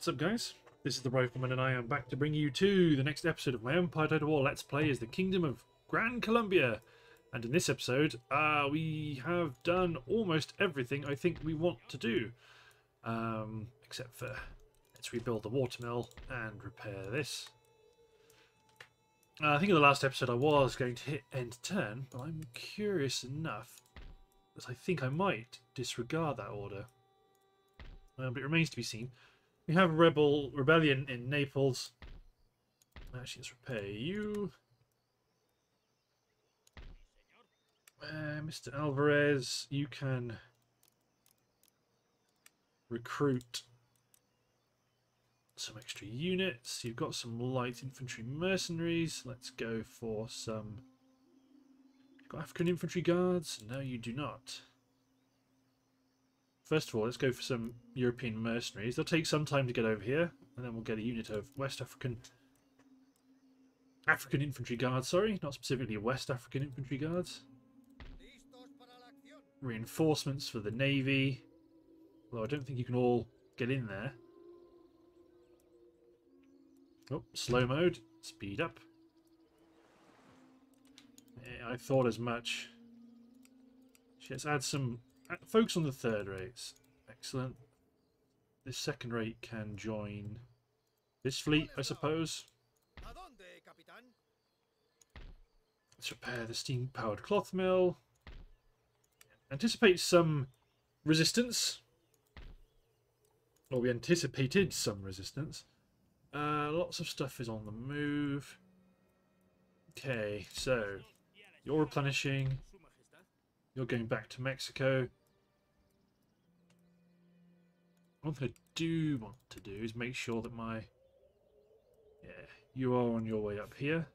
What's up guys? This is the Rifleman and I am back to bring you to the next episode of my Empire Total War Let's Play is the Kingdom of Gran Colombia. And in this episode, uh, we have done almost everything I think we want to do. Um, except for, let's rebuild the watermill and repair this. Uh, I think in the last episode I was going to hit end turn, but I'm curious enough that I think I might disregard that order. Uh, but it remains to be seen. We have rebel rebellion in Naples. Actually, let's repair you. Uh, Mr. Alvarez, you can recruit some extra units. You've got some light infantry mercenaries. Let's go for some... You've got African infantry guards? No, you do not. First of all, let's go for some European mercenaries. They'll take some time to get over here, and then we'll get a unit of West African African infantry guards, sorry, not specifically West African infantry guards. Reinforcements for the navy. Although I don't think you can all get in there. Oh, slow mode. Speed up. I thought as much. Let's add some focus on the third rates. Excellent. This second rate can join this fleet, I suppose. Let's repair the steam-powered cloth mill. Anticipate some resistance. Or we anticipated some resistance. Uh, lots of stuff is on the move. Okay, so you're replenishing. You're going back to Mexico. One thing I do want to do is make sure that my... Yeah, you are on your way up here.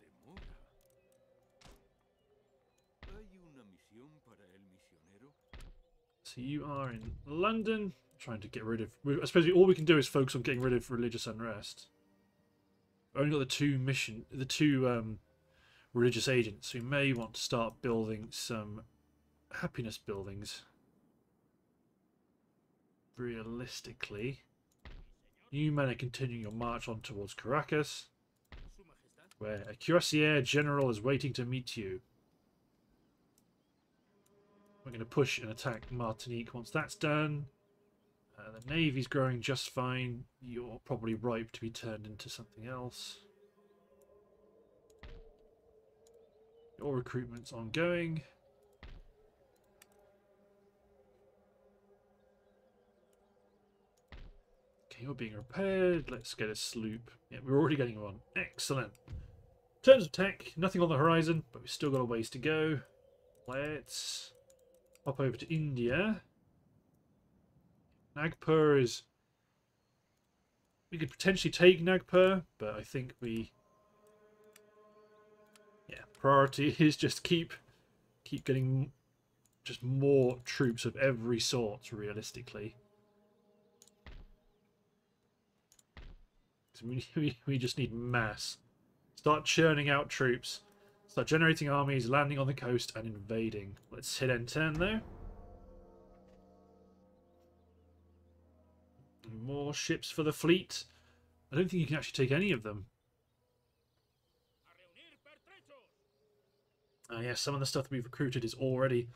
So you are in London, trying to get rid of... I suppose all we can do is focus on getting rid of religious unrest. We've only got the two mission, the two um, religious agents. We may want to start building some happiness buildings realistically, you men are continuing your march on towards Caracas, where a cuirassier general is waiting to meet you. We're going to push and attack Martinique once that's done. Uh, the navy's growing just fine. You're probably ripe to be turned into something else. Your recruitment's ongoing. You're being repaired. Let's get a sloop. Yeah, we're already getting one. Excellent. In terms of tech, nothing on the horizon, but we've still got a ways to go. Let's hop over to India. Nagpur is... We could potentially take Nagpur, but I think we... Yeah, priority is just keep keep getting just more troops of every sort, realistically. We, just need mass. Start churning out troops. Start generating armies, landing on the coast, and invading. Let's hit end turn though. More ships for the fleet. I don't think you can actually take any of them. Uh, yeah, some of the stuff that we've recruited is already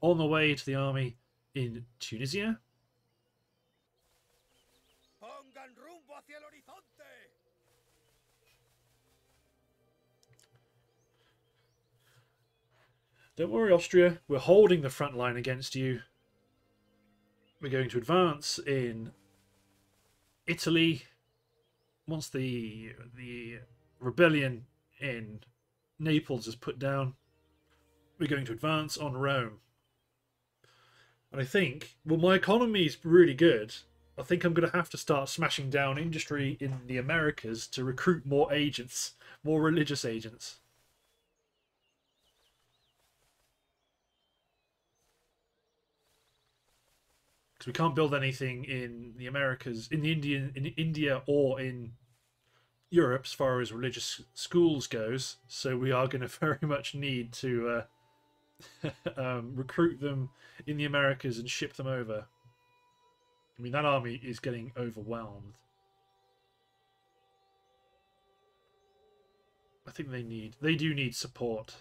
on the way to the army in Tunisia. Don't worry, Austria. We're holding the front line against you. We're going to advance in Italy. Once the the rebellion in Naples is put down, we're going to advance on Rome. And I think, well, my economy is really good. I think I'm going to have to start smashing down industry in the Americas to recruit more agents, more religious agents. because we can't build anything in the Americas, in the Indian, in India or in Europe as far as religious schools goes. So we are going to very much need to uh, um, recruit them in the Americas and ship them over. I mean, that army is getting overwhelmed. I think they need they do need support.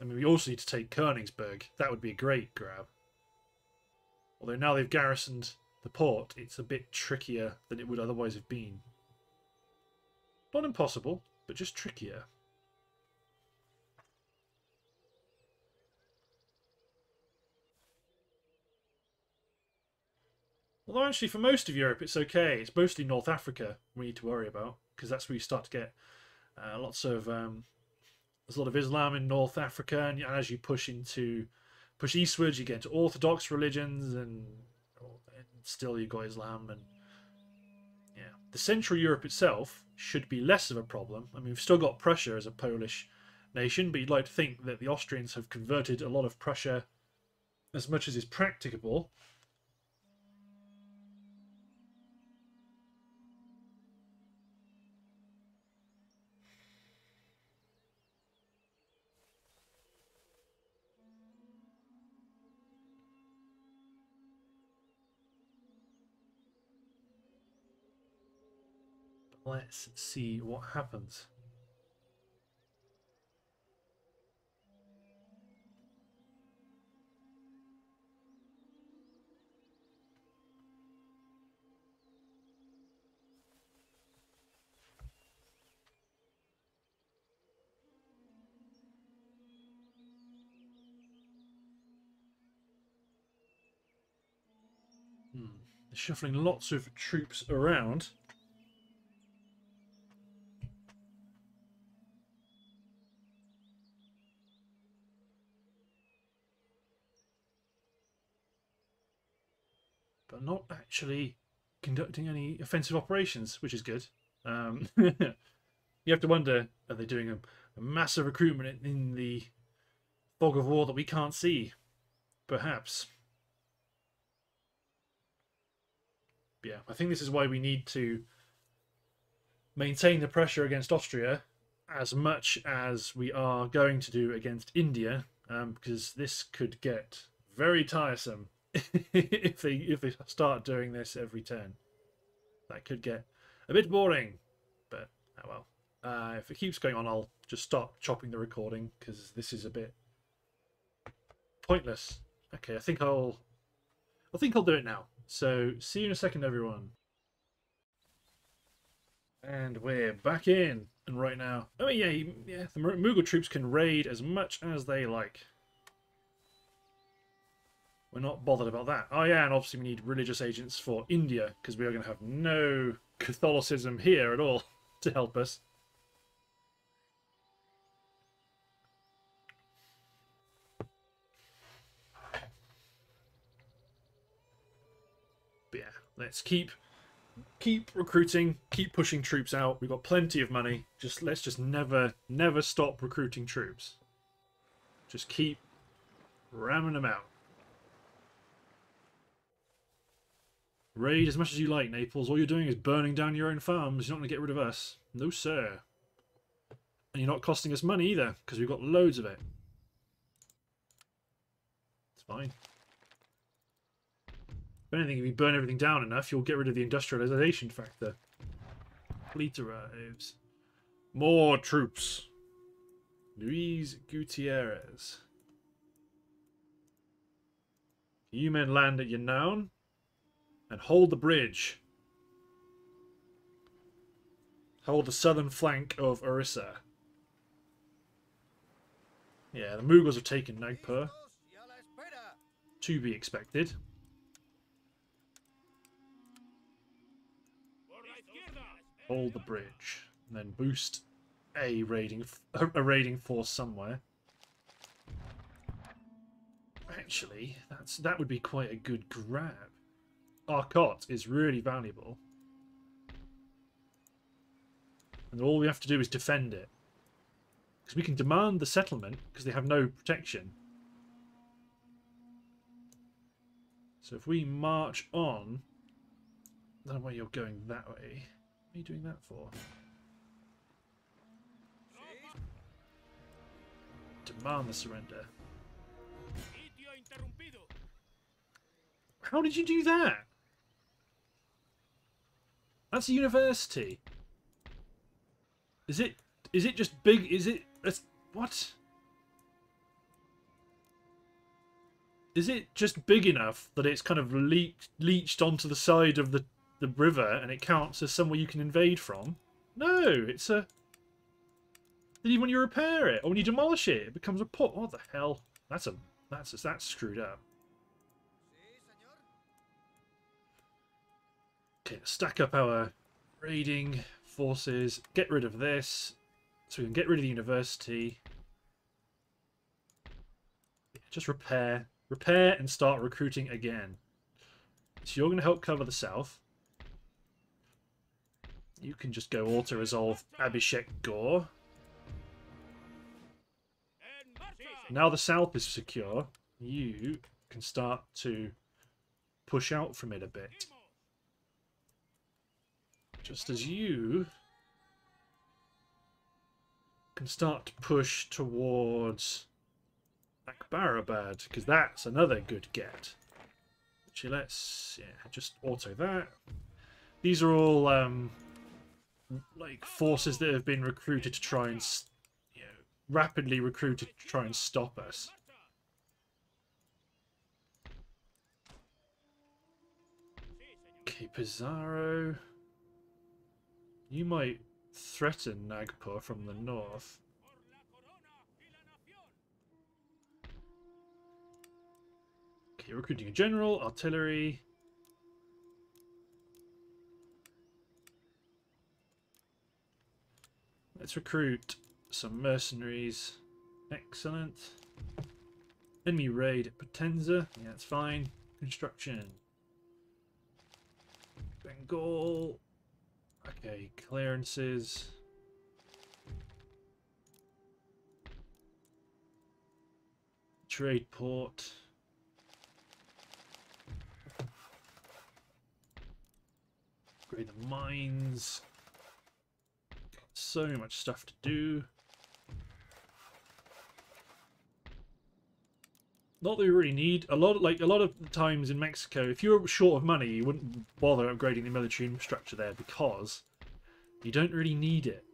I mean, we also need to take Königsberg. That would be a great grab. Although now they've garrisoned the port, it's a bit trickier than it would otherwise have been. Not impossible, but just trickier. Although actually for most of Europe it's okay. It's mostly North Africa we need to worry about because that's where you start to get uh, lots of um, there's a lot of Islam in North Africa, and as you push into push eastwards, you get into Orthodox religions, and, oh, and still you've got Islam and yeah, the Central Europe itself should be less of a problem. I mean, we've still got Prussia as a Polish nation, but you'd like to think that the Austrians have converted a lot of Prussia as much as is practicable Let's see what happens. Hmm. Shuffling lots of troops around. but not actually conducting any offensive operations, which is good. Um, you have to wonder, are they doing a, a massive recruitment in the fog of war that we can't see? Perhaps. Yeah, I think this is why we need to maintain the pressure against Austria as much as we are going to do against India, um, because this could get very tiresome if they if they start doing this every turn. That could get a bit boring, but oh well. Uh, if it keeps going on, I'll just stop chopping the recording because this is a bit pointless. Okay, I think I'll I think I'll do it now. So see you in a second, everyone. And we're back in. And right now, oh yeah, yeah, the Mughal troops can raid as much as they like. We're not bothered about that. Oh yeah, and obviously we need religious agents for India, because we are going to have no Catholicism here at all to help us. But yeah, let's keep keep recruiting, keep pushing troops out. We've got plenty of money. Just let's just never never stop recruiting troops. Just keep ramming them out. Raid as much as you like, Naples. All you're doing is burning down your own farms. You're not going to get rid of us. No, sir. And you're not costing us money either, because we've got loads of it. It's fine. If anything, if you burn everything down enough, you'll get rid of the industrialization factor. Fleet arrives. More troops. Luis Gutierrez. You men land at Yanaon and hold the bridge. Hold the southern flank of Orissa. Yeah, the Mughals have taken Nagpur. To be expected. Hold the bridge. And then boost a raiding, a raiding force somewhere. Actually, that's that would be quite a good grab. Arcot is really valuable. And all we have to do is defend it. Because we can demand the settlement, because they have no protection. So if we march on... I don't know why you're going that way. What are you doing that for? Demand the surrender. How did you do that? That's a university. Is it is it just big? Is it it's, what? Is it just big enough that it's kind of leaked leached onto the side of the the river and it counts as somewhere you can invade from? No, it's a. Even when you repair it or when you demolish it, it becomes a port. What the hell? That's a that's that's screwed up. Okay, stack up our raiding forces. Get rid of this, so we can get rid of the university. Just repair, repair, and start recruiting again. So you're going to help cover the south. You can just go auto-resolve Abhishek Gore. Now the south is secure, you can start to push out from it a bit. Just as you can start to push towards Akbarabad, because that's another good get. Actually, let's yeah, just auto that. These are all um, like forces that have been recruited to try and you know, rapidly recruited to try and stop us. Okay, Pizarro. You might threaten Nagpur from the north. Okay, recruiting a general, artillery. Let's recruit some mercenaries. Excellent. Enemy raid at Potenza. Yeah, that's fine. Construction. Bengal. Okay, clearances. Trade port. Upgrade the mines. So much stuff to do. Not that we really need a lot. Of, like a lot of times in Mexico, if you're short of money, you wouldn't bother upgrading the military infrastructure there because you don't really need it.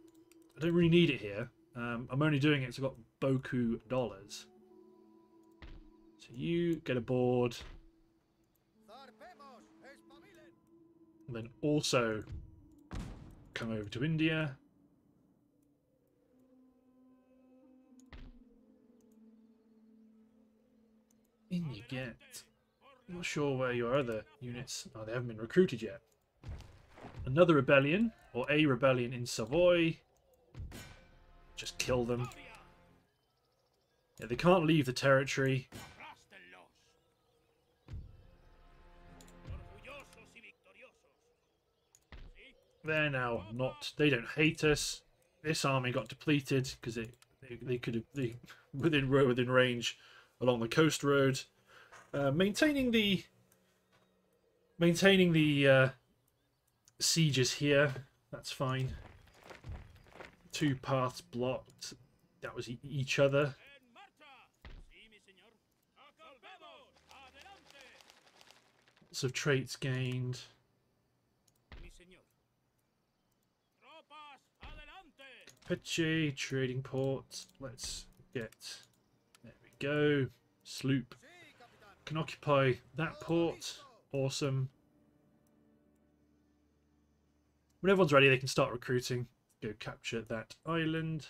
I don't really need it here. Um, I'm only doing it because I've got Boku dollars. So you get aboard. And then also come over to India. In you get. I'm not sure where your other units... Oh, they haven't been recruited yet. Another rebellion, or a rebellion in Savoy. Just kill them. Yeah, they can't leave the territory. They're now not... They don't hate us. This army got depleted because it they, they could have... They, within, within range along the coast road, uh, maintaining the maintaining the uh, sieges here. That's fine. Two paths blocked. That was e each other. Lots of traits gained. Peche, trading port. Let's get go. Sloop. Can occupy that port. Awesome. When everyone's ready, they can start recruiting. Go capture that island.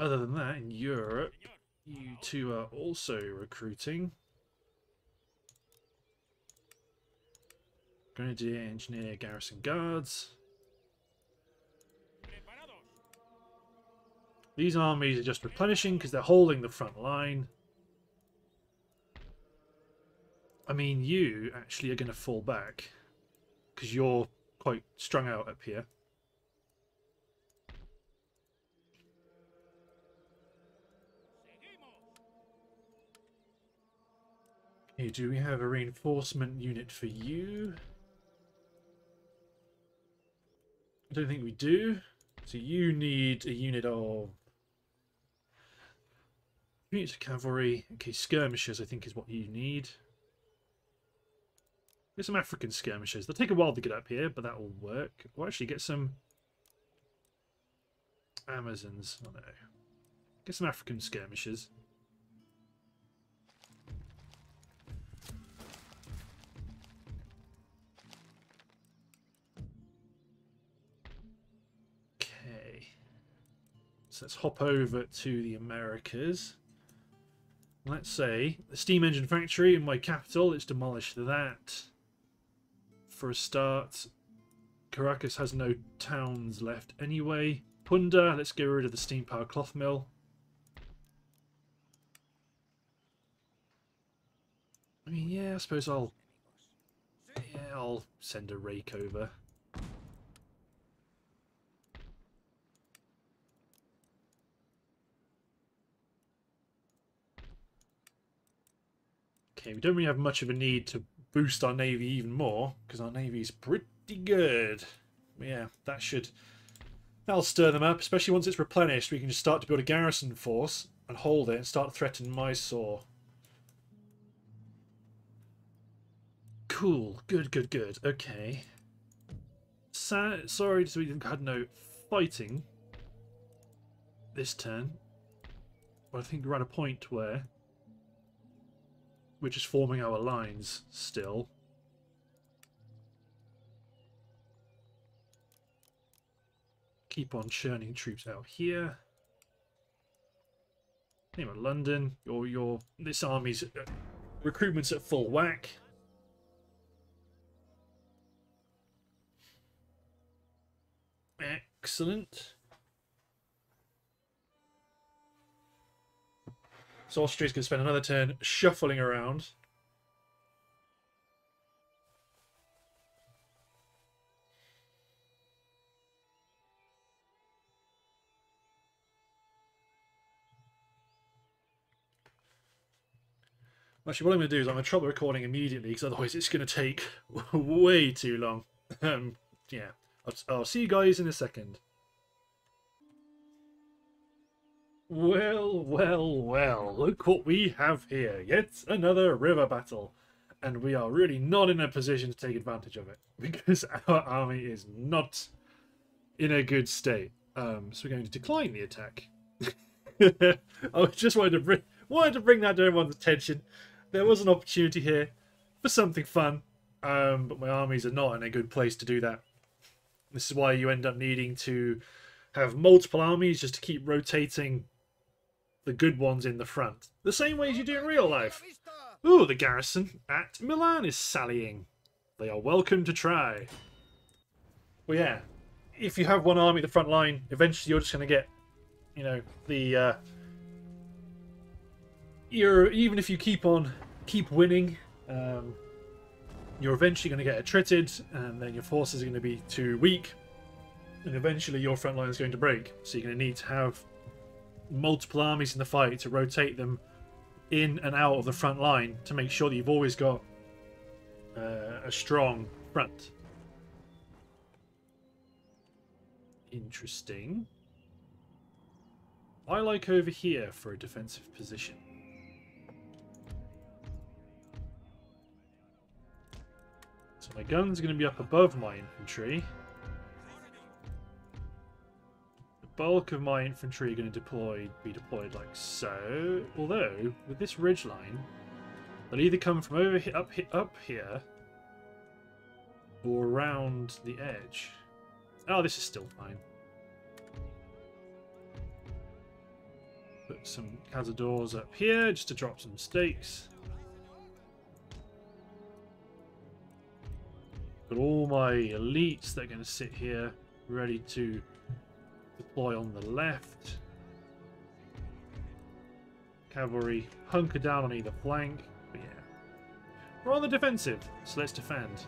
Other than that, in Europe, you two are also recruiting. Grenadier, Engineer, Garrison Guards. These armies are just replenishing because they're holding the front line. I mean, you actually are going to fall back because you're quite strung out up here. Okay, do we have a reinforcement unit for you? I don't think we do. So you need a unit of Of cavalry. Okay, skirmishers I think is what you need. Get some African skirmishers. They'll take a while to get up here, but that will work. We'll actually get some... Amazons. Oh no. Get some African skirmishers. Okay. So let's hop over to the Americas. Let's say the steam engine factory in my capital, let's demolish that. For a start, Caracas has no towns left anyway. Punda, let's get rid of the steam power cloth mill. I mean, yeah, I suppose I'll... Yeah, I'll send a rake over. Okay, we don't really have much of a need to boost our navy even more, because our navy is pretty good. Yeah, that should... That'll stir them up, especially once it's replenished. We can just start to build a garrison force and hold it and start threatening Mysore. Cool. Good, good, good. Okay. Sa sorry, so we had no fighting this turn. But I think we're at a point where we're just forming our lines still. Keep on churning troops out here. Name of London. Your your this army's uh, recruitment's at full whack. Excellent. So Austria's going to spend another turn shuffling around. Actually, what I'm going to do is I'm going to the recording immediately because otherwise it's going to take way too long. Um, yeah, I'll, I'll see you guys in a second. Well, well, well, look what we have here. Yet another river battle. And we are really not in a position to take advantage of it. Because our army is not in a good state. Um, so we're going to decline the attack. I just wanted to, bring, wanted to bring that to everyone's attention. There was an opportunity here for something fun. Um, but my armies are not in a good place to do that. This is why you end up needing to have multiple armies just to keep rotating the good ones in the front. The same way as you do in real life. Ooh, the garrison at Milan is sallying. They are welcome to try. Well, yeah, if you have one army at the front line, eventually you're just going to get, you know, the... Uh, you're Even if you keep on, keep winning, um, you're eventually going to get attrited, and then your forces are going to be too weak, and eventually your front line is going to break. So you're going to need to have multiple armies in the fight to rotate them in and out of the front line to make sure that you've always got uh, a strong front. Interesting. I like over here for a defensive position. So my gun's going to be up above my infantry. Bulk of my infantry are going to deploy, be deployed like so. Although, with this ridge line, they'll either come from over here, up, up here or around the edge. Oh, this is still fine. Put some cazadors up here just to drop some stakes. Got all my elites that are going to sit here ready to deploy on the left. Cavalry hunker down on either flank. But yeah. We're on the defensive, so let's defend.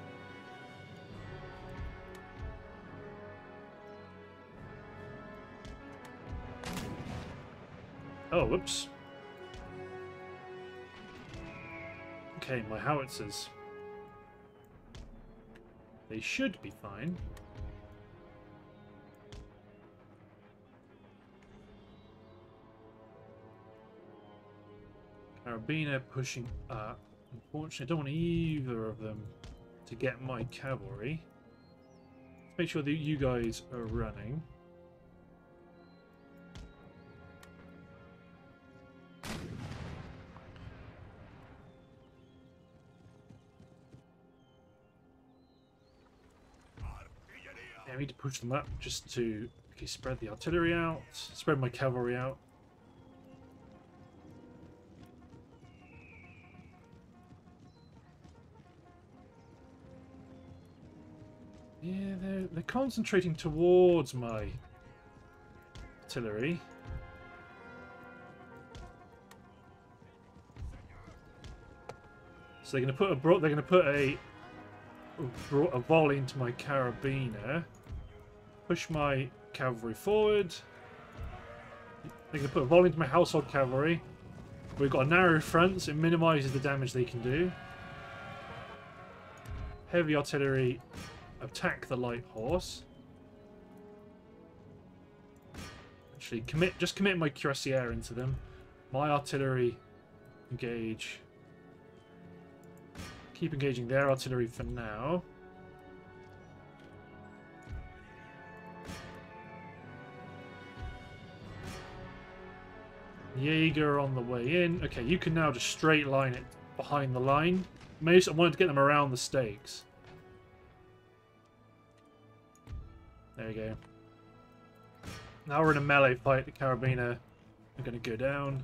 Oh, whoops. Okay, my howitzers. They should be fine. Arabina pushing uh, up. Unfortunately, I don't want either of them to get my cavalry. Let's make sure that you guys are running. Yeah, I need to push them up just to okay, spread the artillery out, spread my cavalry out. They're, concentrating towards my artillery. So they're going to put a bro they're going to put a a volley into my carabiner. Push my cavalry forward. They're going to put a volley into my household cavalry. We've got a narrow front, so it minimises the damage they can do. Heavy artillery attack the light horse. Actually, commit just commit my cuirassier into them. My artillery engage. Keep engaging their artillery for now. Jaeger on the way in. Okay, you can now just straight line it behind the line. I wanted to get them around the stakes. There you go. Now we're in a melee fight. The Carabiner are going to go down.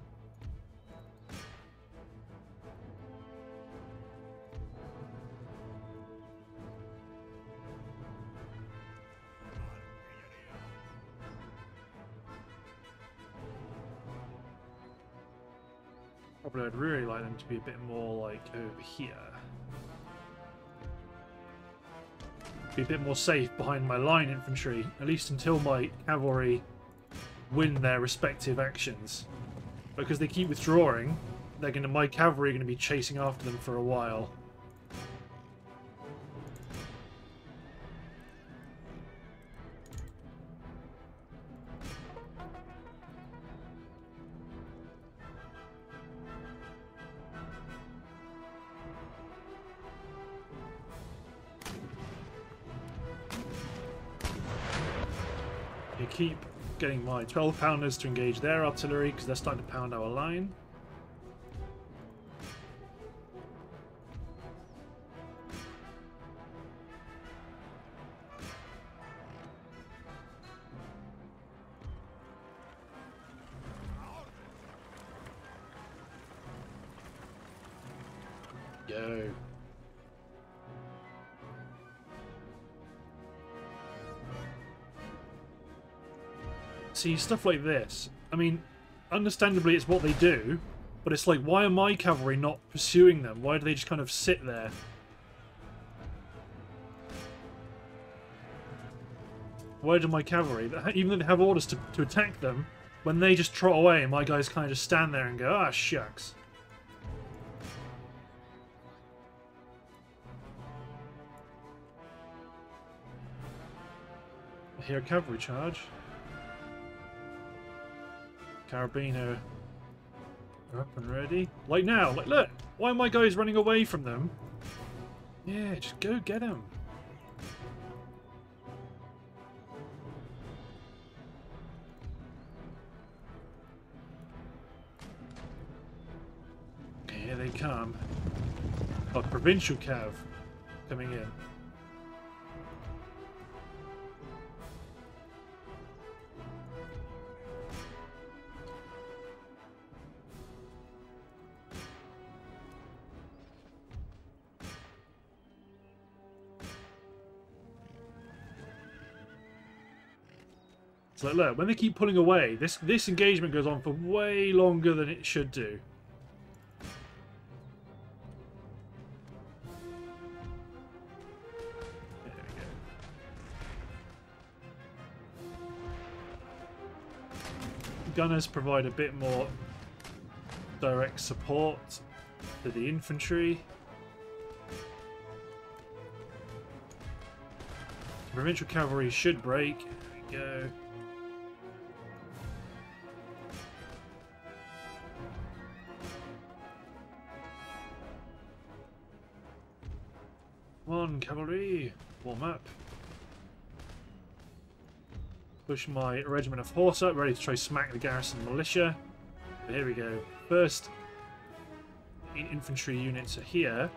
Probably I'd really like them to be a bit more like over here. Be a bit more safe behind my line infantry, at least until my cavalry win their respective actions. Because they keep withdrawing, they're gonna my cavalry are gonna be chasing after them for a while. Getting my 12 pounders to engage their artillery because they're starting to pound our line. See stuff like this. I mean, understandably, it's what they do, but it's like, why are my cavalry not pursuing them? Why do they just kind of sit there? Why do my cavalry, even though they have orders to, to attack them, when they just trot away, my guys kind of just stand there and go, ah, shucks. A cavalry charge. Carabiner up and ready. Like now, like look, why are my guys running away from them? Yeah, just go get them. Here they come. Oh, provincial cav coming in. It's like, look, when they keep pulling away, this, this engagement goes on for way longer than it should do. Gunners provide a bit more direct support to the infantry. Provincial cavalry should break. There we go. Up. Push my regiment of horse up, ready to try smack the garrison militia. But here we go. First infantry units are here.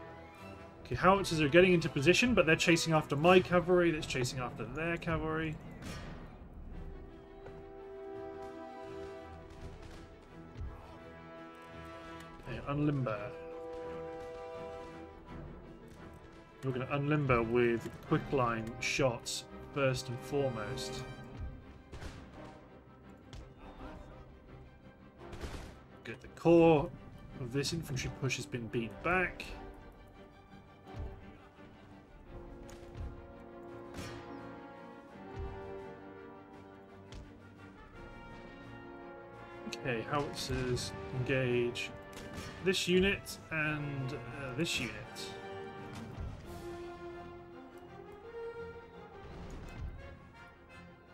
Okay, howitzers are getting into position, but they're chasing after my cavalry, that's chasing after their cavalry. Okay, unlimber. We're going to unlimber with quicklime shots first and foremost. Good. The core of this infantry push has been beaten back. Okay, howitzers engage this unit and uh, this unit.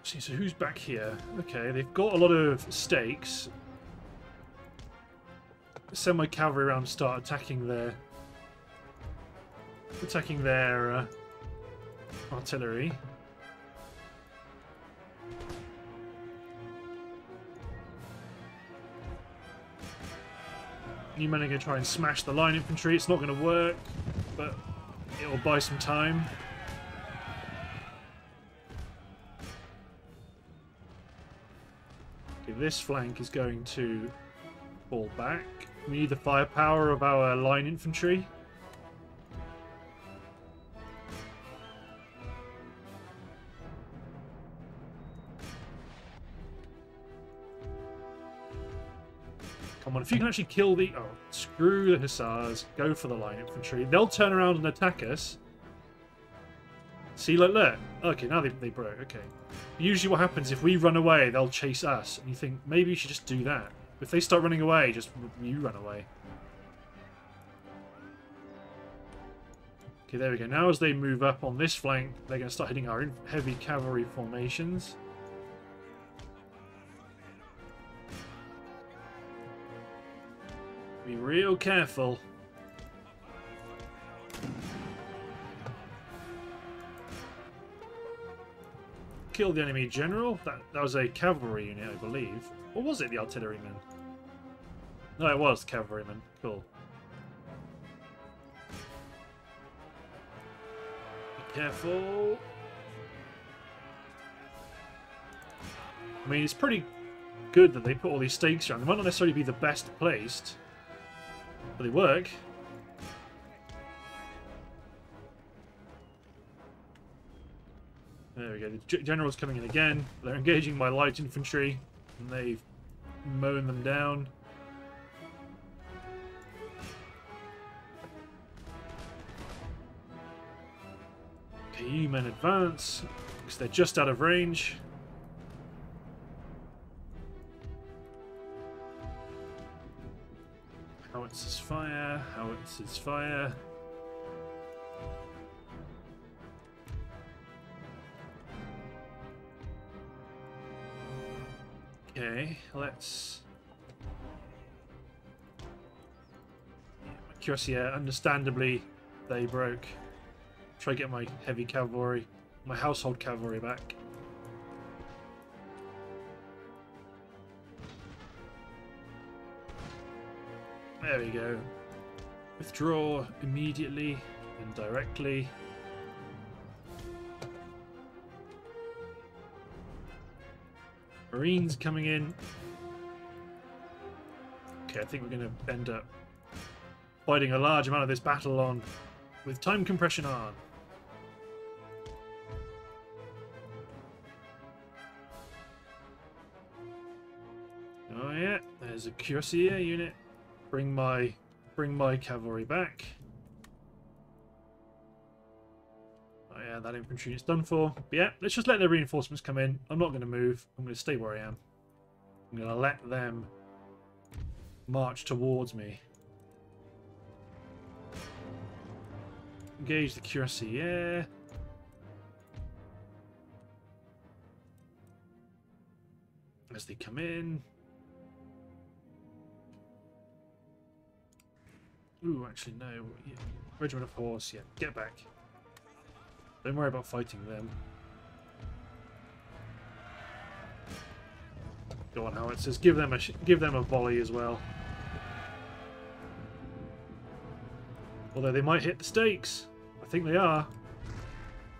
See, so who's back here? Okay, they've got a lot of stakes. Send my cavalry around start attacking their attacking their uh, artillery. New men are going to try and smash the line infantry. It's not going to work, but it'll buy some time. This flank is going to fall back. We need the firepower of our line infantry. Come on, if you can actually kill the... Oh, screw the hussars. Go for the line infantry. They'll turn around and attack us. See, look, look. Okay, now they, they broke. Okay. Usually what happens, if we run away, they'll chase us. And you think, maybe you should just do that. If they start running away, just you run away. Okay, there we go. Now as they move up on this flank, they're going to start hitting our heavy cavalry formations. Be real careful. Kill the enemy general. That that was a cavalry unit, I believe. Or was it the artillerymen? No, it was cavalrymen. Cool. Be careful. I mean, it's pretty good that they put all these stakes around. They might not necessarily be the best placed, but they work. There we go. The general's coming in again. They're engaging my light infantry, and they've mown them down. You men advance, because they're just out of range. Howitzers fire, howitzers fire. Okay, let's... My understandably, they broke. Try to get my heavy cavalry, my household cavalry back. There we go. Withdraw immediately and directly. Marines coming in. Okay, I think we're going to end up fighting a large amount of this battle on with time compression on. Oh yeah, there's a Cuirassier unit. Bring my bring my cavalry back. Yeah, that infantry is done for. But yeah, let's just let the reinforcements come in. I'm not going to move. I'm going to stay where I am. I'm going to let them march towards me. Engage the cuirassier. As they come in. Ooh, actually, no. Regiment of Horse, yeah. Get back. Don't worry about fighting them. Go on, howitzers. Give them a give them a volley as well. Although they might hit the stakes. I think they are.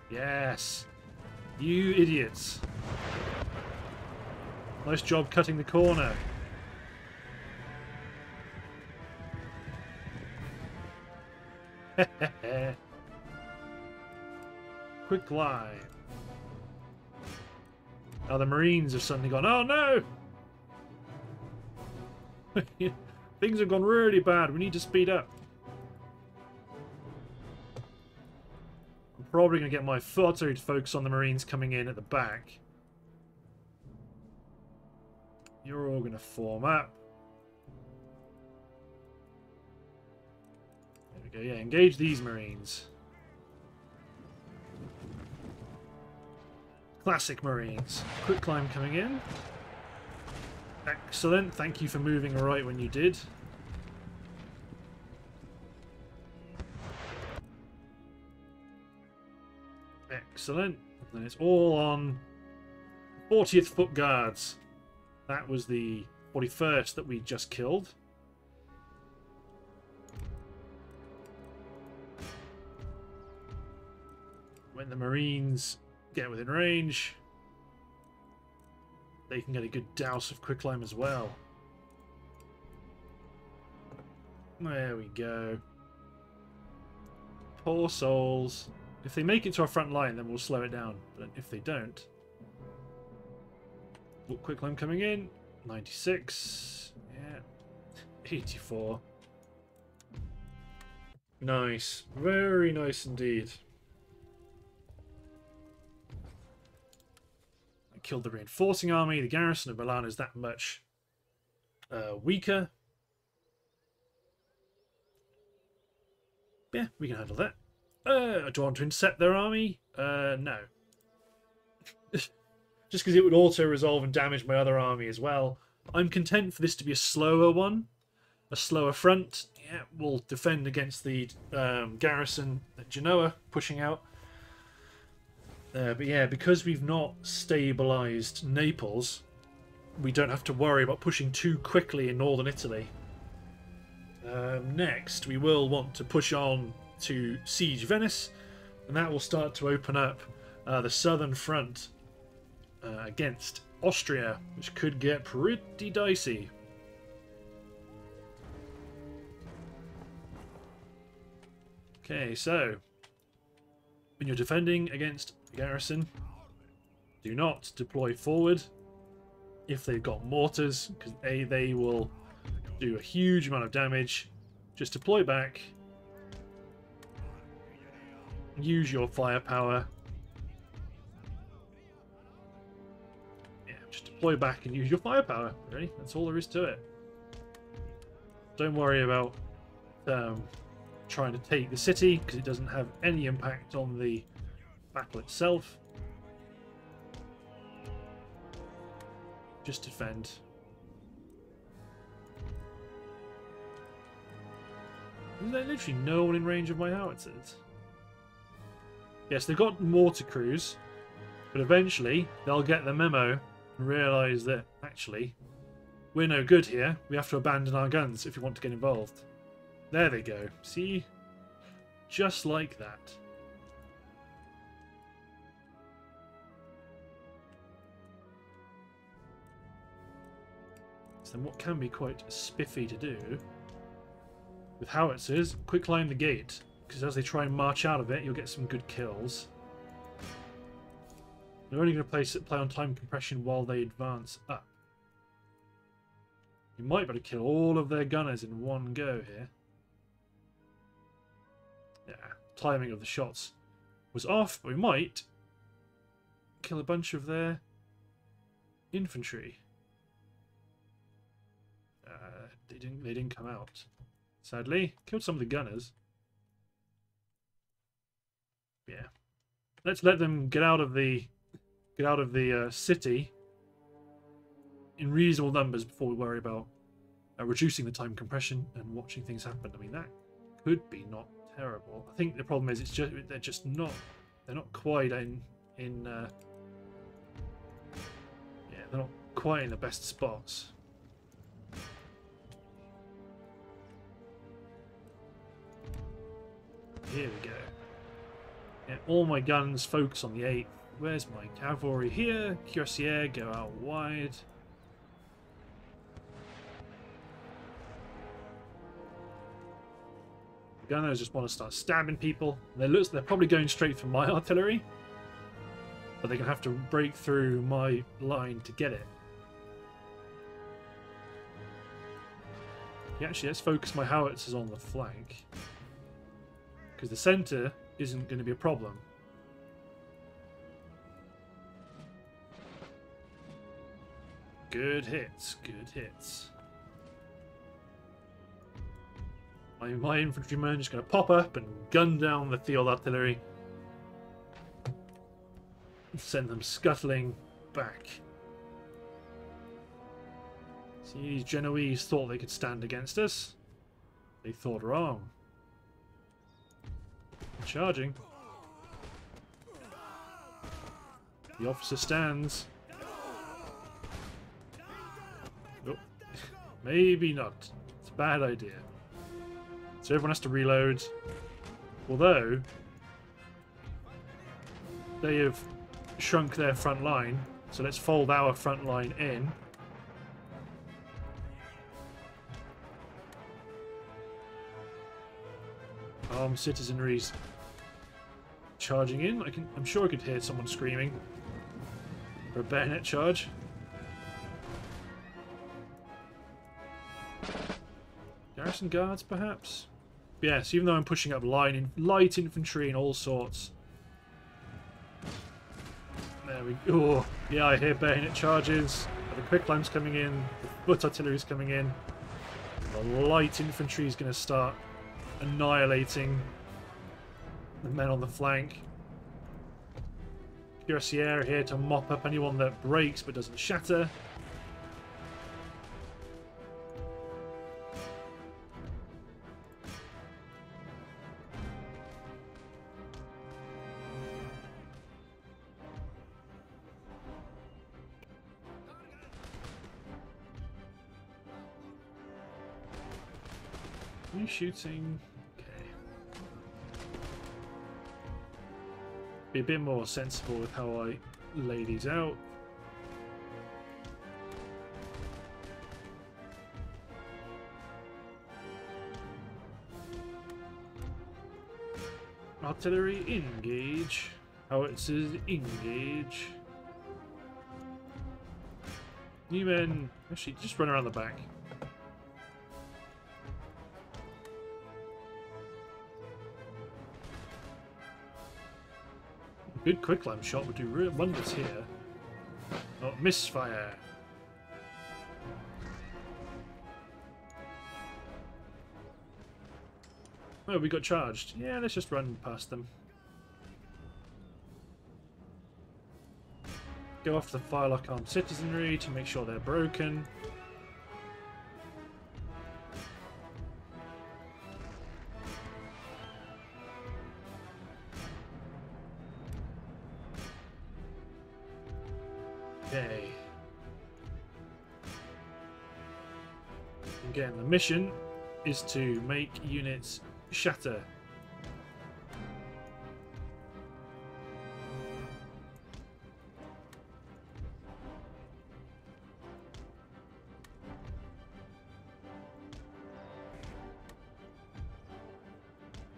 Yes. You idiots. Nice job cutting the corner. Quick line. Now the Marines have suddenly gone, oh no! Things have gone really bad. We need to speed up. I'm probably going to get my artillery to focus on the Marines coming in at the back. You're all going to form up. There we go. Yeah, engage these Marines. Classic Marines. Quicklime coming in. Excellent. Thank you for moving right when you did. Excellent. And then it's all on 40th Foot Guards. That was the 41st that we just killed. When the Marines get within range, they can get a good douse of quicklime as well. There we go. Poor souls. If they make it to our front line, then we'll slow it down. But if they don't... Look, quicklime coming in. 96. Yeah. 84. Nice. Very nice indeed. Killed the reinforcing army. The garrison of Milan is that much uh, weaker. Yeah, we can handle that. Uh, do I want to intercept their army? Uh, no. Just because it would auto-resolve and damage my other army as well. I'm content for this to be a slower one. A slower front. Yeah, we'll defend against the um, garrison at Genoa pushing out. Uh, but yeah, because we've not stabilised Naples, we don't have to worry about pushing too quickly in northern Italy. Um, next, we will want to push on to siege Venice, and that will start to open up uh, the southern front uh, against Austria, which could get pretty dicey. Okay, so when you're defending against garrison. Do not deploy forward if they've got mortars, because A, they will do a huge amount of damage. Just deploy back. Use your firepower. Yeah, just deploy back and use your firepower. Really, that's all there is to it. Don't worry about um, trying to take the city, because it doesn't have any impact on the battle itself. Just defend. Is there literally no one in range of my howitzers? Yes, they've got mortar crews, but eventually they'll get the memo and realise that, actually, we're no good here. We have to abandon our guns if we want to get involved. There they go. See? Just like that. Then what can be quite spiffy to do with howitzers, quicklime the gate, because as they try and march out of it, you'll get some good kills. They're only going to play, play on time compression while they advance up. You might be able to kill all of their gunners in one go here. Yeah, timing of the shots was off, but we might kill a bunch of their infantry. They didn't. They didn't come out. Sadly, killed some of the gunners. Yeah, let's let them get out of the get out of the uh, city in reasonable numbers before we worry about uh, reducing the time compression and watching things happen. I mean, that could be not terrible. I think the problem is it's just they're just not they're not quite in in uh, yeah they're not quite in the best spots. Here we go. Yeah, all my guns focus on the 8th. Where's my cavalry? Here. Cuirassier, go out wide. The gunners just want to start stabbing people. They look, they're probably going straight for my artillery. But they're going to have to break through my line to get it. Yeah, actually, let's focus my howitzers on the flank. Because the centre isn't going to be a problem. Good hits, good hits. My, my infantrymen just going to pop up and gun down the field artillery. Send them scuttling back. See, these Genoese thought they could stand against us. They thought wrong. Charging. The officer stands. Oh, maybe not. It's a bad idea. So everyone has to reload. Although, they have shrunk their front line. So let's fold our front line in. Armed citizenry's charging in. I can, I'm sure I could hear someone screaming for a bayonet charge. Garrison guards, perhaps? Yes, even though I'm pushing up line in light infantry and all sorts. There we go. Oh, yeah, I hear bayonet charges. The quick quicklime's coming in. The foot artillery's coming in. The light infantry is going to start annihilating the men on the flank. Cuirassier here to mop up anyone that breaks but doesn't shatter. you shooting? Be a bit more sensible with how I lay these out. Artillery engage. Howitzers engage. New men, actually, just run around the back. Good quicklime shot would do real wonders here. Oh, misfire. Oh, we got charged. Yeah, let's just run past them. Go off the firelock armed citizenry to make sure they're broken. Mission is to make units shatter.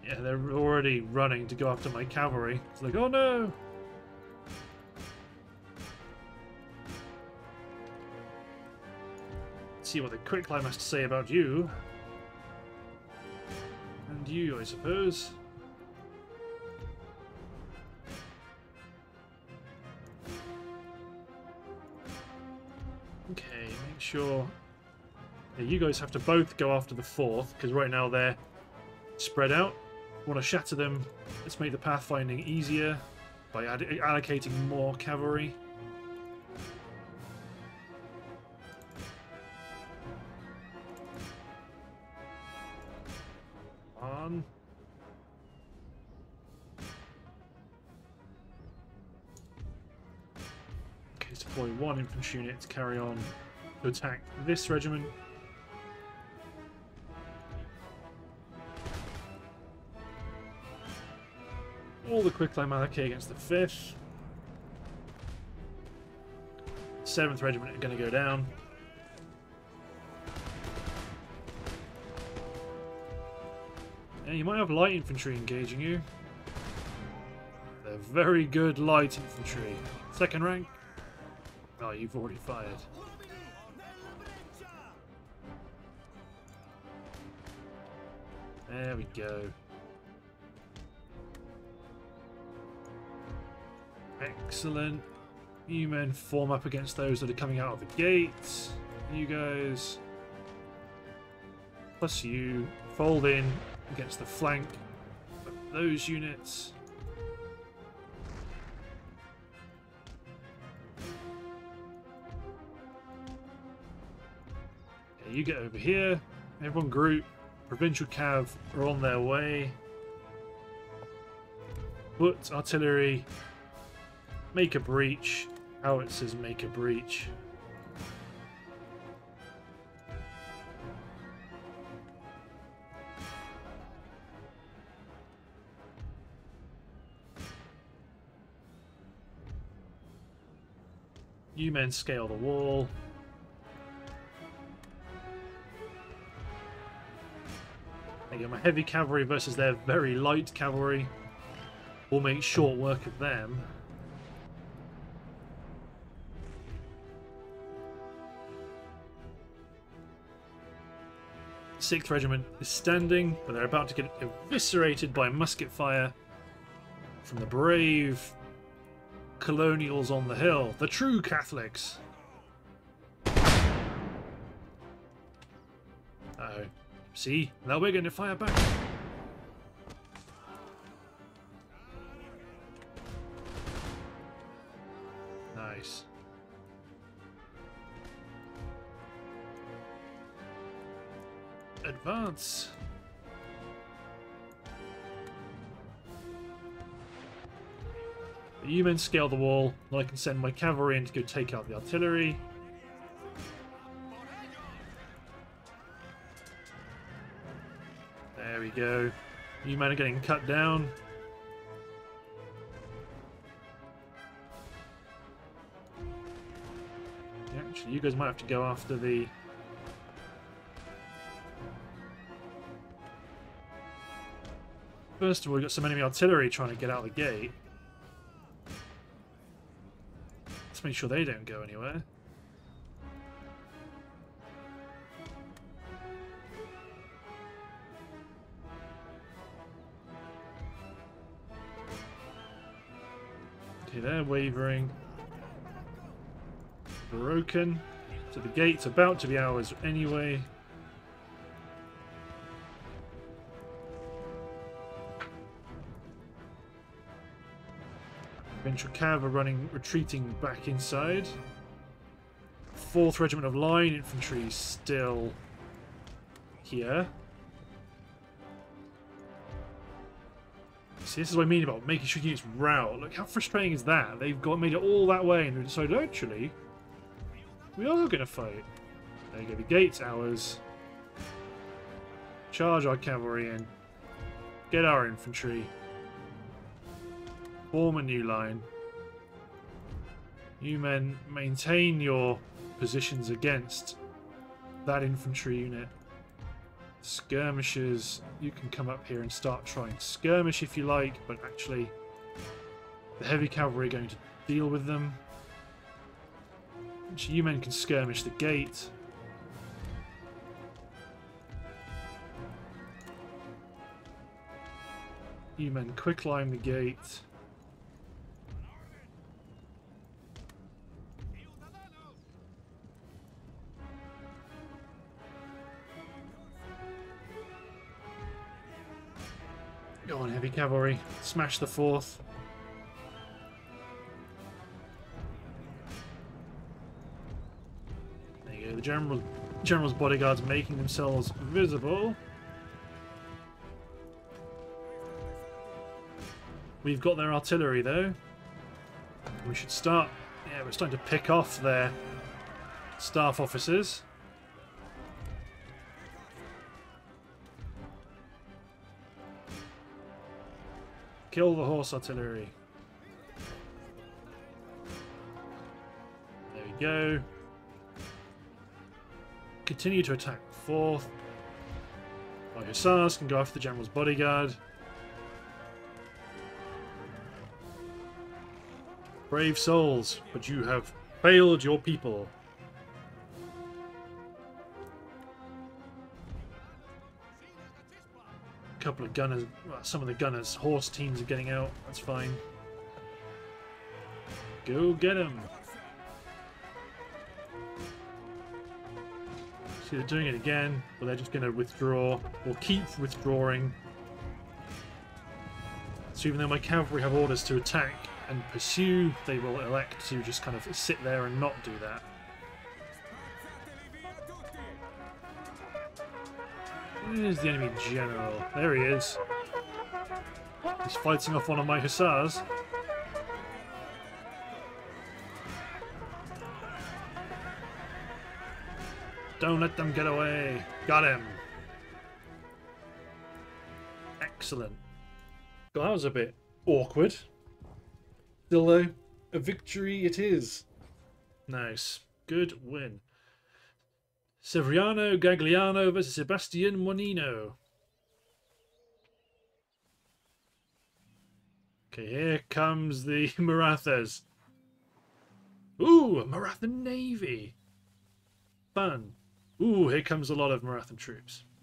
Yeah, they're already running to go after my cavalry. It's like, oh no! See what the quicklime has to say about you. And you, I suppose. Okay, make sure... Yeah, you guys have to both go after the fourth, because right now they're spread out. Want to shatter them. Let's make the pathfinding easier by allocating more cavalry. Infantry unit to carry on to attack this regiment. all the quicklime Malachite against the 5th. 7th Regiment are going to go down. Yeah, you might have light infantry engaging you. They're very good light infantry. Second rank? Oh, you've already fired. There we go. Excellent. You men form up against those that are coming out of the gate. You guys. Plus you fold in against the flank of those units. You get over here. Everyone group. Provincial Cav are on their way. Put artillery. Make a breach. Howitzers make a breach. You men scale the wall. My heavy cavalry versus their very light cavalry. We'll make short work of them. Sixth Regiment is standing, but they're about to get eviscerated by musket fire from the brave colonials on the hill, the true Catholics. Uh oh. See? Now we're going to fire back. Nice. Advance. You men scale the wall, and I can send my cavalry in to go take out the artillery. Go. You men are getting cut down. Actually, you guys might have to go after the... First of all, we've got some enemy artillery trying to get out the gate. Let's make sure they don't go anywhere. Broken. So the gate's about to be ours anyway. Provincial Cav are running, retreating back inside. 4th Regiment of Line Infantry still here. See, this is what I mean about making sure units rout. Look, how frustrating is that? They've got made it all that way and decided, actually, we are going to fight. There you go, the gate's ours. Charge our cavalry in. Get our infantry. Form a new line. You men maintain your positions against that infantry unit. Skirmishers, you can come up here and start trying to skirmish if you like, but actually the heavy cavalry are going to deal with them. Actually, you men can skirmish the gate. You men quick quicklime the gate. Go on, heavy cavalry. Smash the fourth. The general, general's bodyguards making themselves visible. We've got their artillery though. We should start. Yeah, we're starting to pick off their staff officers. Kill the horse artillery. There we go. Continue to attack fourth. My hussars can go after the general's bodyguard. Brave souls, but you have failed your people. A couple of gunners, well, some of the gunners' horse teams are getting out. That's fine. Go get them. They're doing it again, but they're just going to withdraw, or keep withdrawing. So even though my cavalry have orders to attack and pursue, they will elect to just kind of sit there and not do that. Where's the enemy general? There he is. He's fighting off one of my hussars. Don't let them get away. Got him. Excellent. Well, that was a bit awkward. Still though, a victory it is. Nice. Good win. Severiano Gagliano versus Sebastian Monino. Okay, here comes the Marathas. Ooh, a Marathan Navy. Fun. Ooh, here comes a lot of Marathan troops.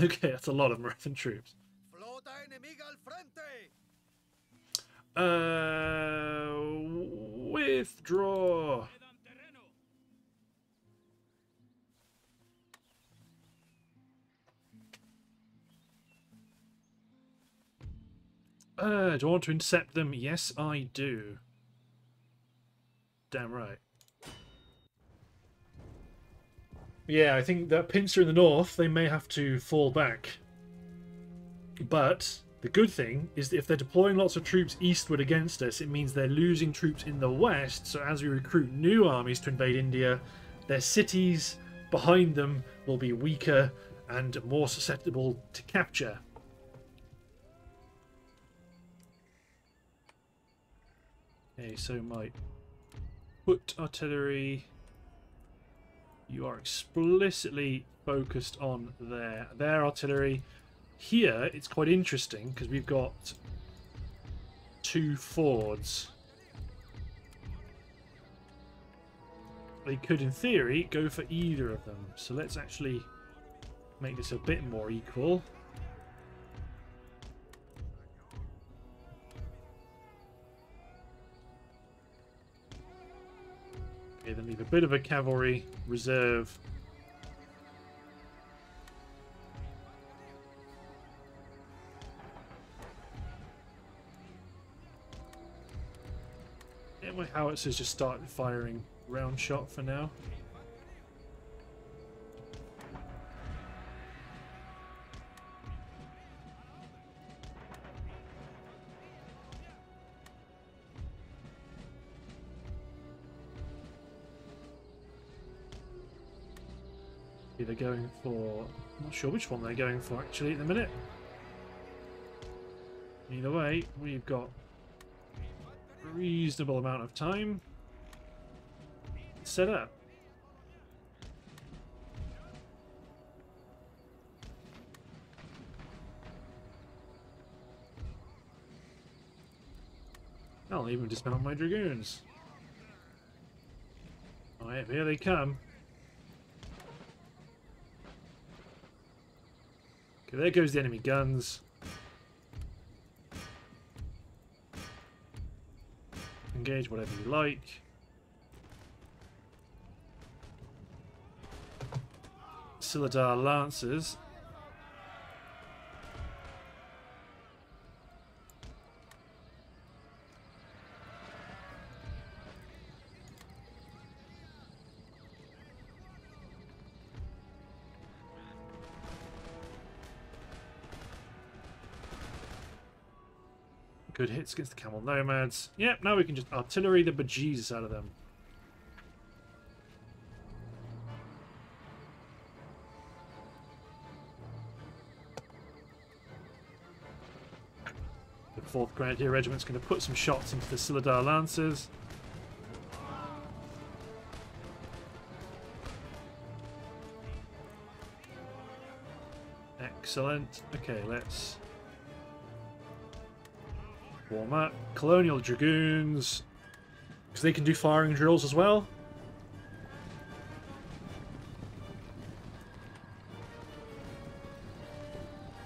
Okay, that's a lot of Marathan troops. Uh, withdraw. Uh, do I want to intercept them? Yes, I do. Damn right. Yeah, I think that pincer in the north, they may have to fall back. But the good thing is that if they're deploying lots of troops eastward against us, it means they're losing troops in the west. So as we recruit new armies to invade India, their cities behind them will be weaker and more susceptible to capture. Okay, so my foot artillery you are explicitly focused on their their artillery. Here, it's quite interesting because we've got two fords. They could, in theory, go for either of them. So let's actually make this a bit more equal. Okay, then leave a bit of a cavalry reserve. And my howitzers just started firing round shot for now. They're going for... I'm not sure which one they're going for actually at the minute. Either way, we've got a reasonable amount of time set up. I'll even dismount my dragoons. Yeah, here they come. Okay, there goes the enemy guns. Engage whatever you like. Siladar Lancers. Good hits against the camel nomads. Yep, now we can just artillery the bejesus out of them. The 4th Grenadier Regiment's going to put some shots into the Siladar Lancers. Excellent. Okay, let's warm up. Colonial Dragoons, because they can do firing drills as well.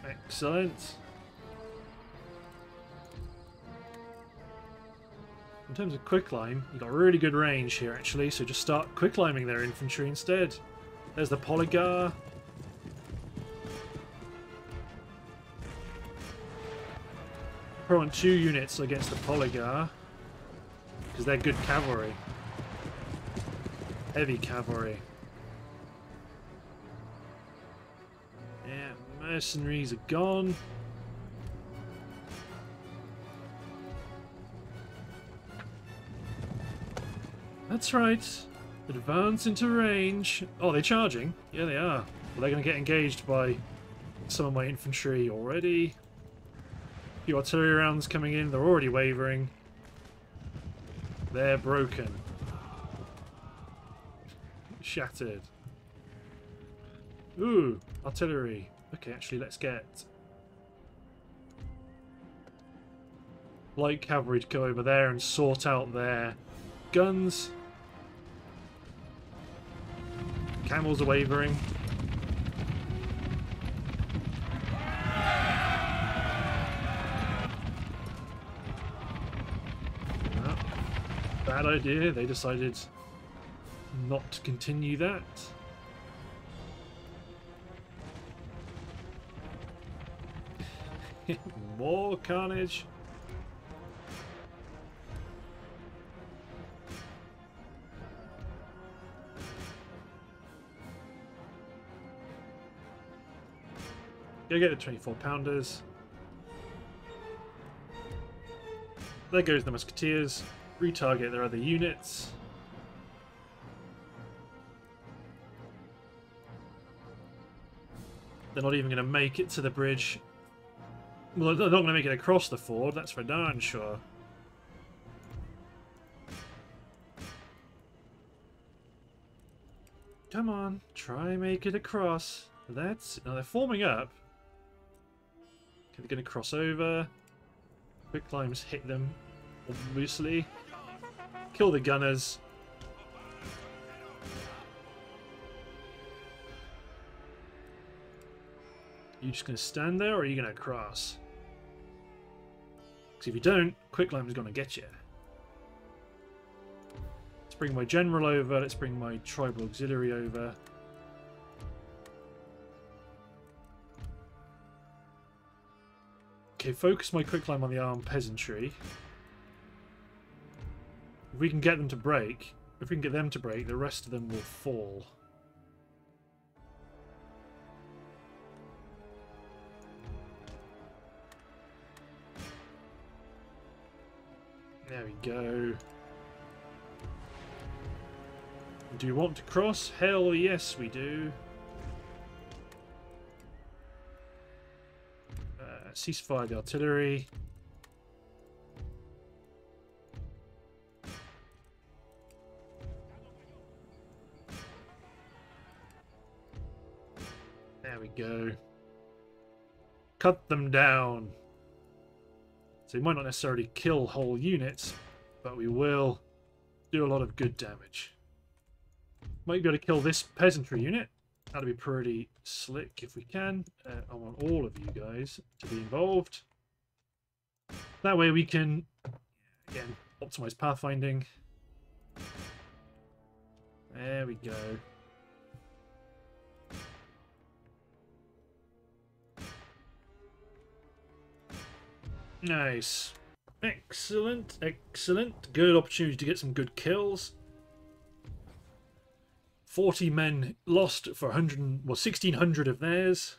Excellent. In terms of quicklime, you've got really good range here actually, so just start quickliming their infantry instead. There's the Polygar. Want two units against the Polygar. Because they're good cavalry. Heavy cavalry. Yeah, mercenaries are gone. That's right. Advance into range. Oh, they're charging? Yeah, they are. Well, they're going to get engaged by some of my infantry already. Few artillery rounds coming in. They're already wavering. They're broken. Shattered. Ooh, artillery. Okay, actually, let's get light cavalry to go over there and sort out their guns. Camels are wavering. Bad idea. They decided not to continue that. More carnage. Go get the 24 pounders. There goes the musketeers. Retarget their other units. They're not even going to make it to the bridge. Well, they're not going to make it across the ford, that's for darn sure. Come on, try make it across. That's... Now they're forming up. Okay, they're going to cross over. Quicklimes hit them, obviously. Kill the gunners. You just going to stand there or are you going to cross? Because if you don't, Quicklime is going to get you. Let's bring my general over. Let's bring my tribal auxiliary over. Okay, focus my quicklime on the armed peasantry. If we can get them to break, if we can get them to break, the rest of them will fall. There we go. Do you want to cross? Hell yes, we do. Uh, ceasefire the artillery. There we go. Cut them down. So we might not necessarily kill whole units, but we will do a lot of good damage. Might be able to kill this peasantry unit. That'll be pretty slick if we can. Uh, I want all of you guys to be involved. That way we can, again, optimize pathfinding. There we go. Nice. Excellent, excellent. Good opportunity to get some good kills. 40 men lost for 100, well, 1600 of theirs.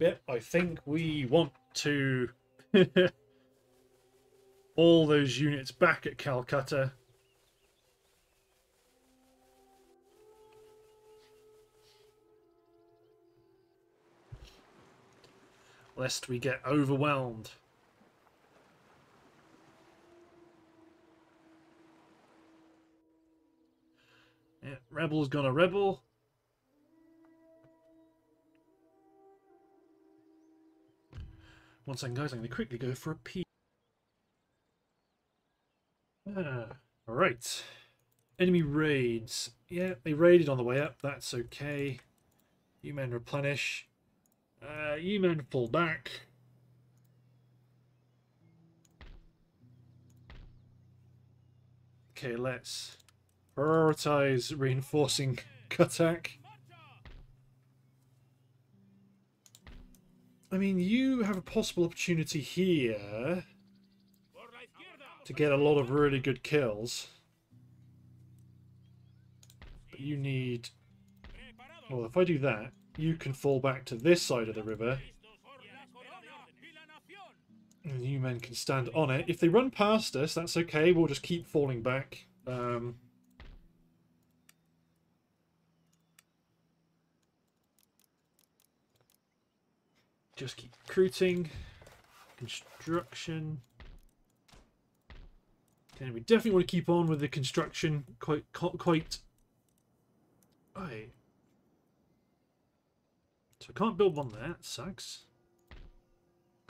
Yep, I think we want to all those units back at Calcutta. Lest we get overwhelmed. Yeah, rebel's gonna rebel. One second, guys. I'm going to quickly go for a pee. Ah, all right. Enemy raids. Yeah, they raided on the way up. That's okay. You men replenish. Uh, you men pull back. Okay, let's prioritize reinforcing Cuttack. I mean, you have a possible opportunity here to get a lot of really good kills. But you need... Well, if I do that, you can fall back to this side of the river. And you men can stand on it. If they run past us, that's okay. We'll just keep falling back. Um, just keep recruiting. Construction. Okay, we definitely want to keep on with the construction quite quite. Right. So I can't build one there. That sucks.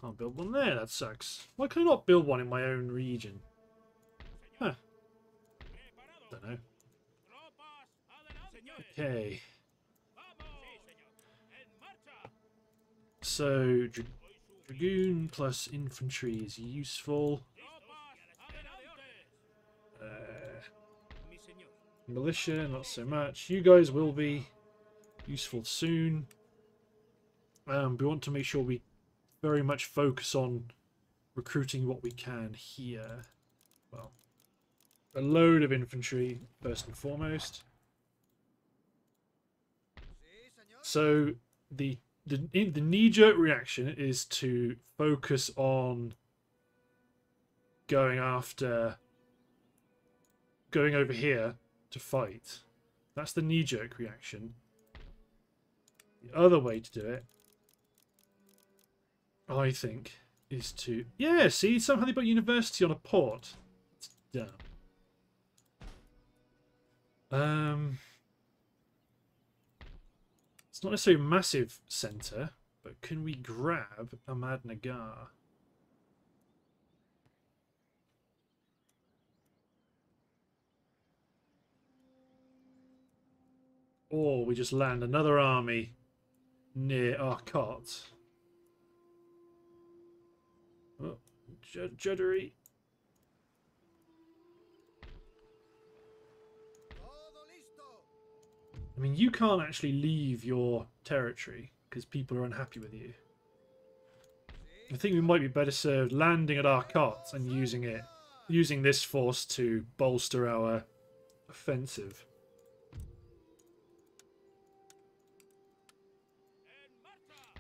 Can't build one there. That sucks. Why can I not build one in my own region? Huh. Don't know. Okay. So, Dra Dragoon plus infantry is useful. Uh, militia, not so much. You guys will be useful soon. Um, we want to make sure we very much focus on recruiting what we can here. Well, a load of infantry, first and foremost. So, the the the knee jerk reaction is to focus on going after going over here to fight. That's the knee jerk reaction. The other way to do it, I think, is to yeah. See, somehow they put university on a port. It's dumb. Um. It's not necessarily a massive centre, but can we grab Ahmadnagar? Or we just land another army near Arcot. Juddery. I mean, you can't actually leave your territory because people are unhappy with you. I think we might be better served landing at our Arcot and using it, using this force to bolster our offensive.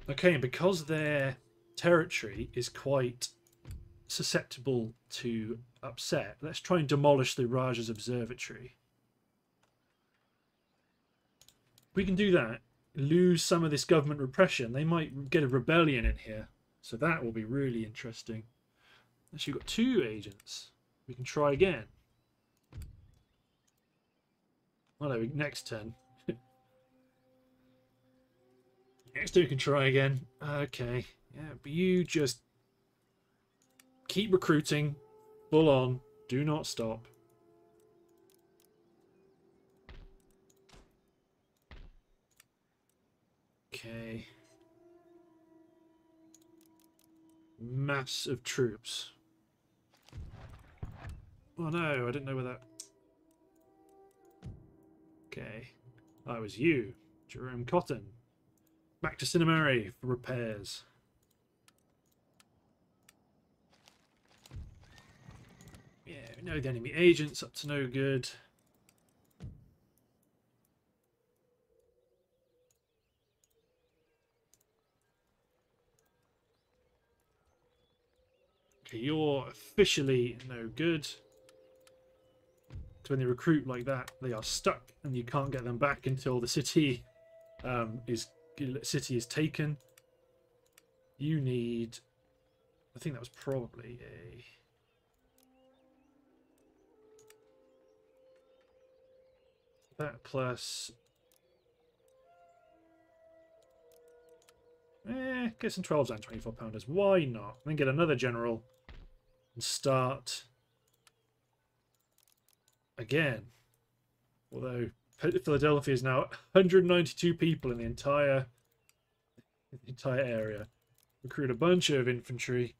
Okay, and because their territory is quite susceptible to upset, let's try and demolish the Raja's observatory. we can do that, lose some of this government repression, they might get a rebellion in here. So that will be really interesting. Actually, we've got two agents. We can try again. Oh no, next turn. next turn we can try again. Okay. Yeah, but you just keep recruiting. Full on. Do not stop. Okay. Mass of troops. Oh no, I didn't know where that... Okay. That was you, Jerome Cotton. Back to Cinemari for repairs. Know the enemy agent's up to no good. Okay, you're officially no good. So when they recruit like that, they are stuck, and you can't get them back until the city um, is city is taken. You need. I think that was probably a. That plus. Eh, get some 12s and 24 pounders. Why not? Then get another general and start again. Although Philadelphia is now 192 people in the entire the entire area. Recruit a bunch of infantry.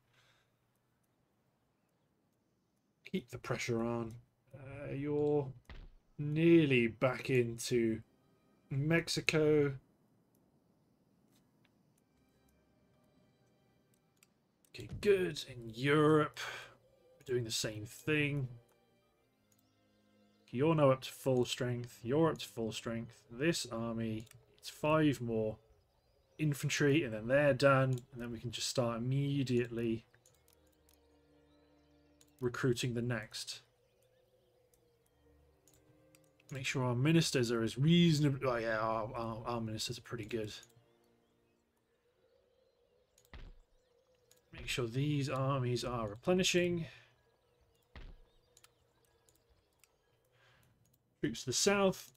Keep the pressure on. Uh, you're nearly back into Mexico. Okay, good. In Europe, we're doing the same thing. You're now up to full strength. You're up to full strength. This army, it's five more infantry, and then they're done. And then we can just start immediately recruiting the next. Make sure our ministers are as reasonable. Oh yeah, our, our, our ministers are pretty good. Make sure these armies are replenishing. Troops to the south.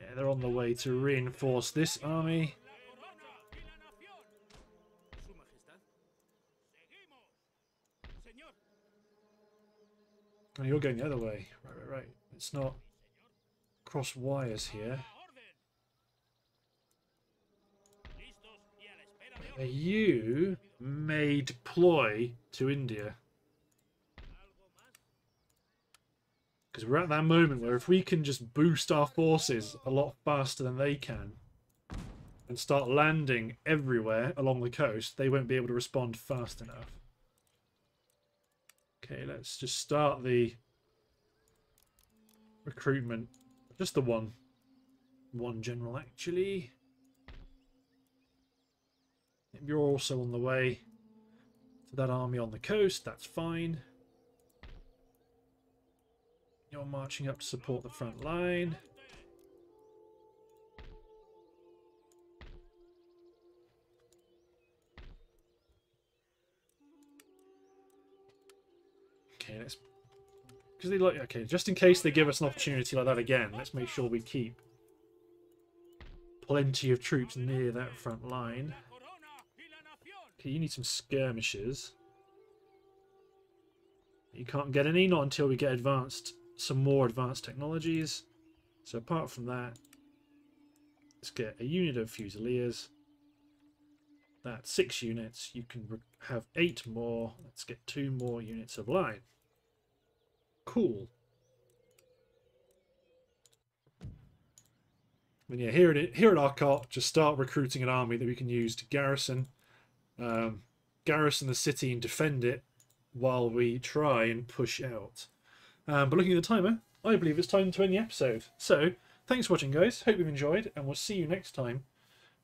Yeah, they're on the way to reinforce this army. And oh, you're going the other way. Right, right, right. It's not cross wires here. You may deploy to India. Because we're at that moment where if we can just boost our forces a lot faster than they can and start landing everywhere along the coast, they won't be able to respond fast enough. Okay, let's just start the recruitment. Just the one. One general, actually. If You're also on the way to that army on the coast. That's fine. You're marching up to support the front line. Okay, let's... Because they like... Okay, just in case they give us an opportunity like that again, let's make sure we keep plenty of troops near that front line. Okay, you need some skirmishers. You can't get any, not until we get advanced some more advanced technologies. So apart from that, let's get a unit of Fusiliers. That's six units. You can have eight more. Let's get two more units of line. Cool. And yeah, here at here at Arcot, just start recruiting an army that we can use to garrison, um, garrison the city and defend it, while we try and push out. Um, but looking at the timer, I believe it's time to end the episode. So, thanks for watching, guys. Hope you've enjoyed, and we'll see you next time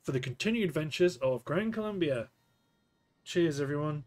for the continued adventures of Gran Colombia. Cheers, everyone.